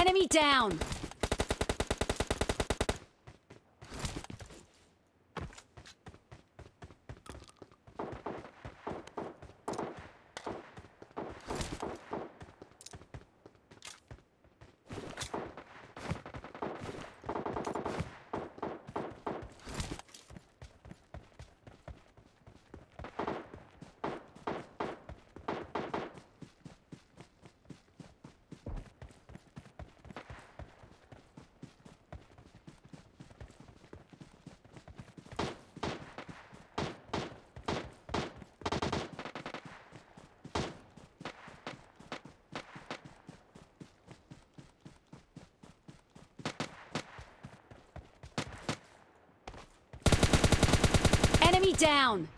Enemy down! Enemy down!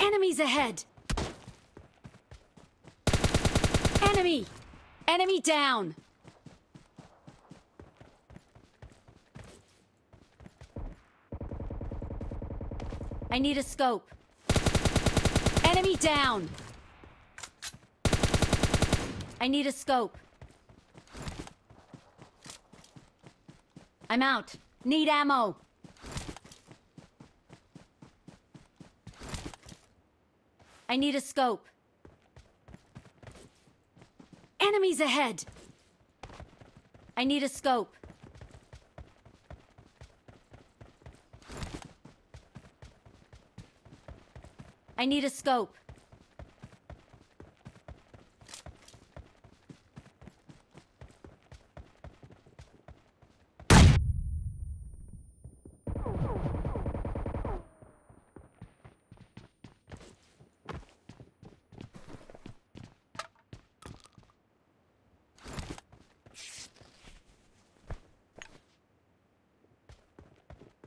Enemies ahead! Enemy! Enemy down! I need a scope. Enemy down! I need a scope. I'm out. Need ammo. I need a scope. Enemies ahead. I need a scope. I need a scope.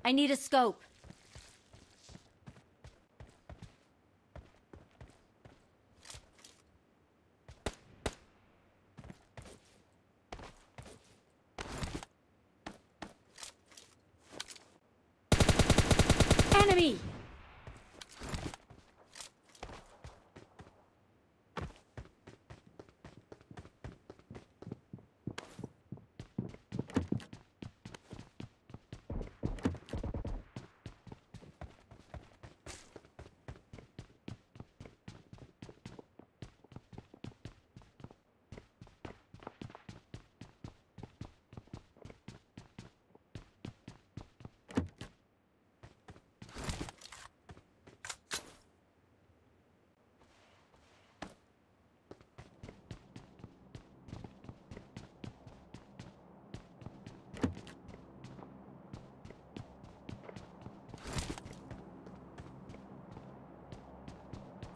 I need a scope. Enemy!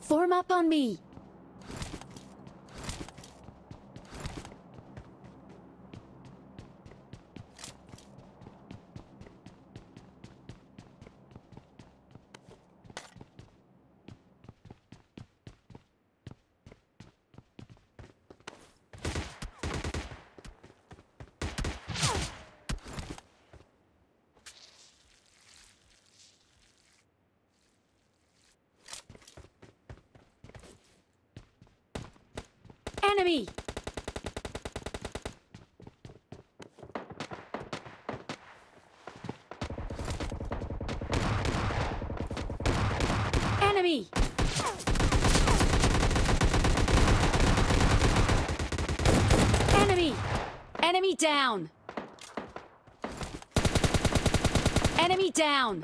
Form up on me. Enemy! Enemy! Enemy! Enemy down! Enemy down!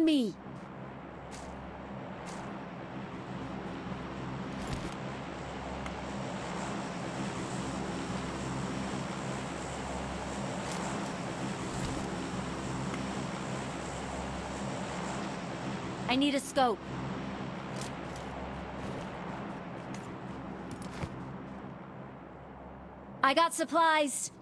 on me. I need a scope. I got supplies.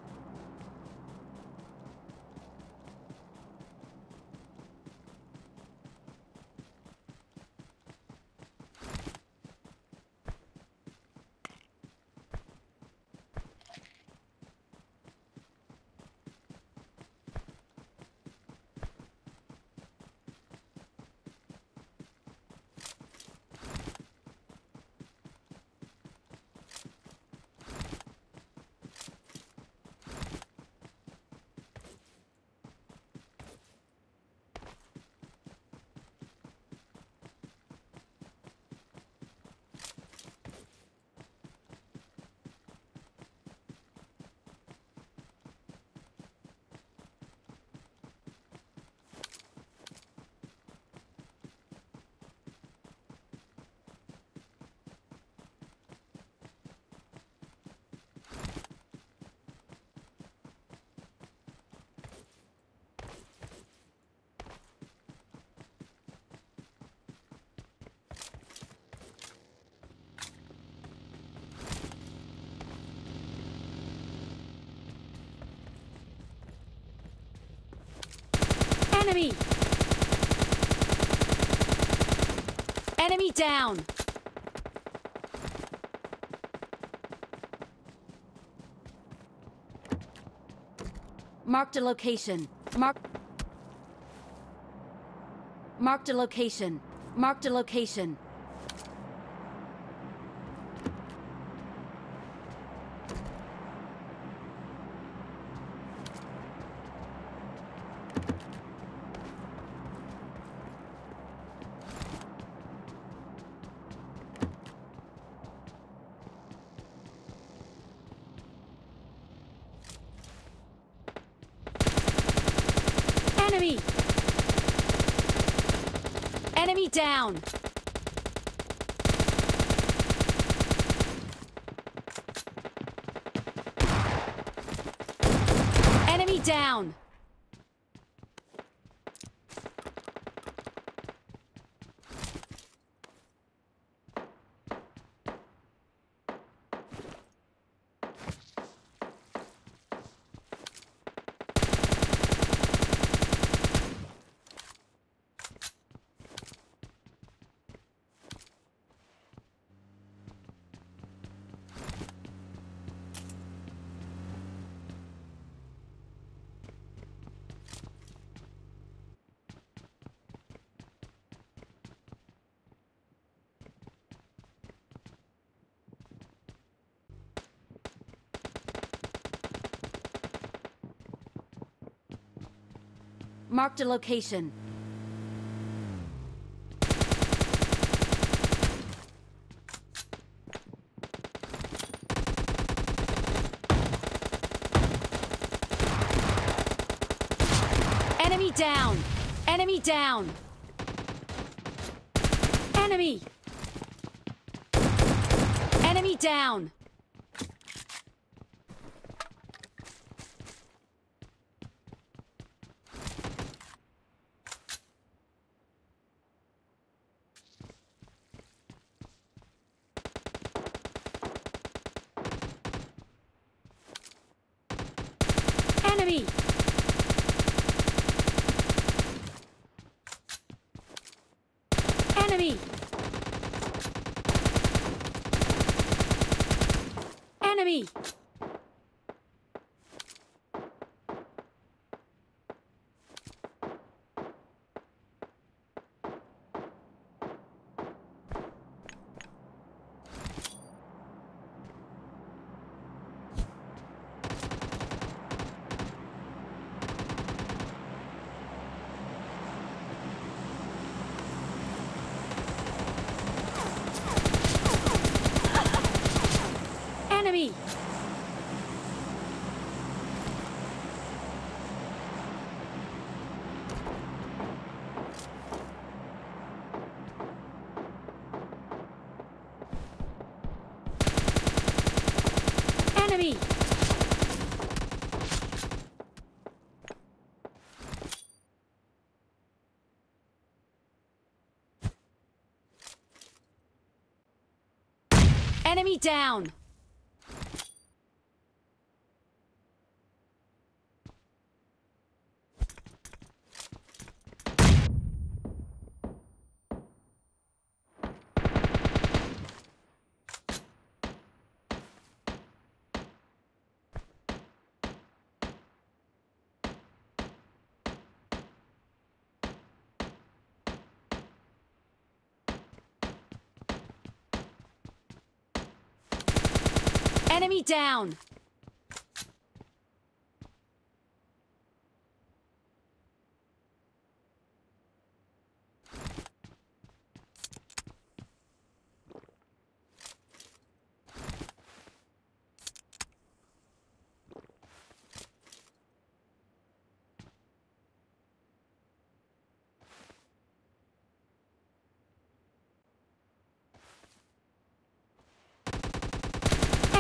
Enemy! Enemy down! Marked a location. Mark. Marked a location. Marked a location. Enemy! Enemy down! Enemy down! Marked a location. Enemy down! Enemy down! Enemy! Enemy down! Enemy! Enemy! Enemy! Enemy down! Enemy down!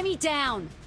Enemy down!